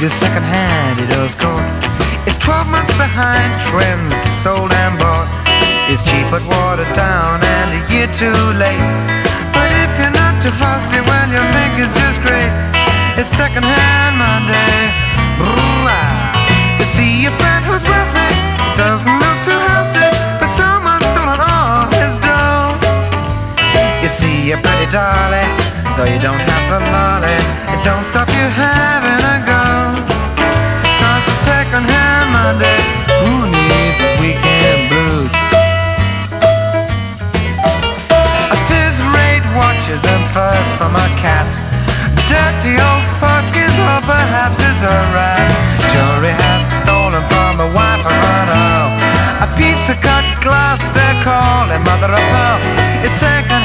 need is second hand, it does court. It's 12 months behind trends, sold and bought. It's cheap but watered down and a year too late. But if you're not too fussy, well, you'll think it's just great. It's second hand Monday. You see a friend who's wealthy, doesn't look too healthy, but someone's stolen all his dough. You see a pretty dolly, though you don't have a lolly, Cause it's second hand Monday, who needs his weekend blues? A fizz rate watches and furs from a cat. Dirty old Foskins, or perhaps it's a rat. Jewelry has stolen from a wife or runner. A piece of cut glass they're calling mother of pearl. It's second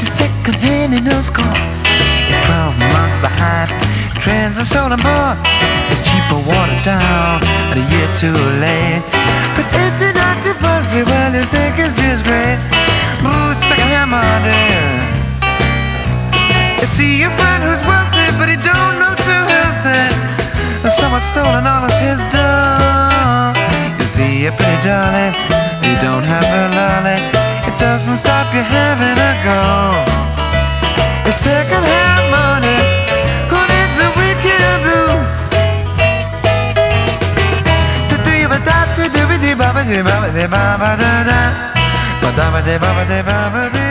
the second hand in a score. It's 12 months behind. Trends are sold and. It's cheaper watered down and a year too late. But if you're not too fussy, well, you think it's just great. Ooh, second hand Monday. You see your friend who's wealthy, but he don't look too healthy. Someone's stolen all of his dough. You see a pretty darling, you don't have a lolly. Doesn't stop you having a go. It's second hand money. Who needs the weekend blues? Do do you ba da do do ba dee ba ba dee ba ba dee ba ba da da ba da ba dee ba ba dee ba ba dee